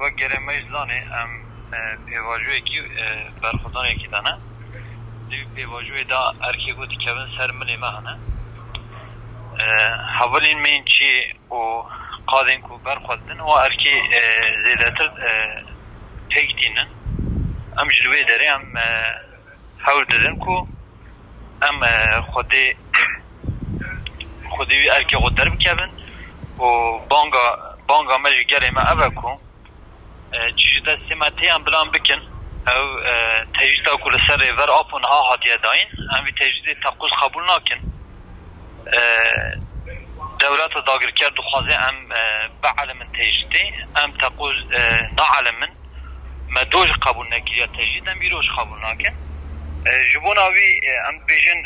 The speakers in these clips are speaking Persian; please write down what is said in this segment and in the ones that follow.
و گرمه زانه ام پیواجوی کی برخودان یکی دانه. دوی پیواجوی دا ارکی گوتی که بن سر ملی مهنه حوالین من چی و قادن کو برخودن و ارکی زیدتر تک دینن. ام جلوی داره ام حول دادن کو. ام خودی خودی ارکی خود در بکبن و بانگا بانگا مجی گره ما اوه کو چیزده سیمتی هم بلان بکن. او تجدید کل سر ور آپون ها هاتیه داین. ام وی تجدید تقوز قبول ناکن دولت داگر کرد و خوازه ام بعلم تجدید ام تقوز نعلم ما دوج قبول تجدید ام بیروش قبول ناکن جبون آوی ام بیجن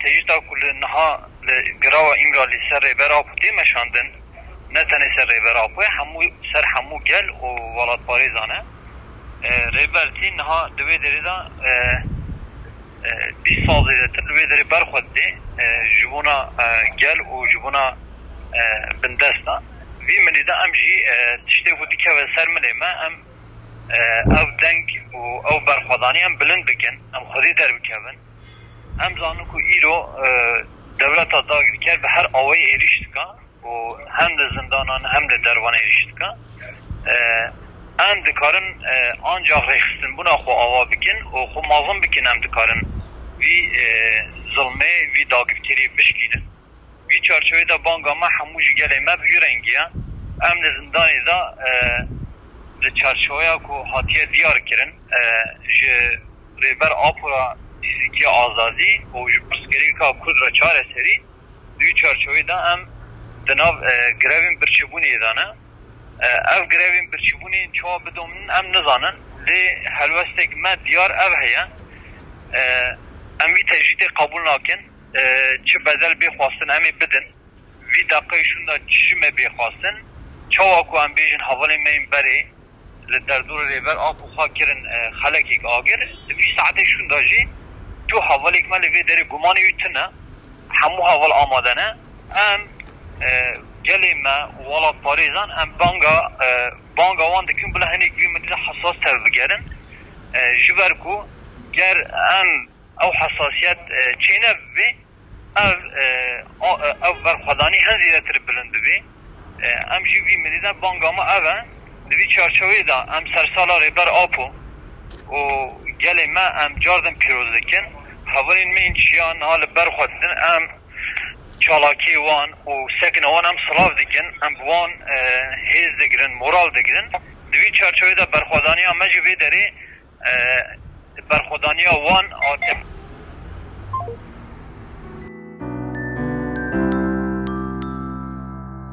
تجدید کل نها گراو امرا لی سر ور آپو مشاندن. نه تنه سر ریبر آپوی همو سر همو گل و ولاد پاریزانه. ریبر تی نها دوی دری دا بی سال زیده تر. دوی دری برخود دی. جبونا گل و جبونا بندستا. وی منی دا ام جی تشتی بودی که سر ملی ما ام أو دنگ و أو برخودانی ام بلند بکن. ام خودی در بکن ام زانو که ایرو دولت داگیر کرد به هر آوی ایریش دکان و هم de زندانان هم de dervan eriştik em dikarin ancak rexistin buna xo ava bikin û xo mazin bikin em dikarin vî zilmê vî dagirkerî bişkînin vî çarçovê de banga me hemû ji gelê me bi rengiye em li zindanê da li çarçoya ku hatiye diyar kirin ji rêber apora fîzîkî azadî û ji pirsgirêka kurd دناو گروین برچبونی دانه؟ اف گروین برچبونی چوا بدومن ام نزانن. لی هلوستک ما دیار اف هیا ام وی تجدید قبول ناکن. چه بدل بخواستن امی بدن. وی دقیقه شوندا چشمه بخواستن. چوا کو ام بیجن حوالی مین بری. در دور ریبر آپو خاکرن خلکی آگر. وی ساعته شوندا جی. تو حوالی کمال وی داری گمانی ویتنه همو حوال آماده نه ام جلیم ولاد پاریزان ام بانگا بانگا وان دکم بله هنی گیم دیز حساس تر بگیرن جبر کو گر ام او حساسیت چینه بی او او بر خدایی هنزیه تر بلند بی ام جی گویم دیز بانگا ما اون دوی چارچوی دا ام سر سال بر آپو و جلیم ام جاردن پیروز دکن حوالی من چیان حال برخوردن ام û sekine wan em silav dikin em bi wan hêz digirin moral digirin di vî çarçovê de berxwedaniya me ji vê derê berxwedaniya wan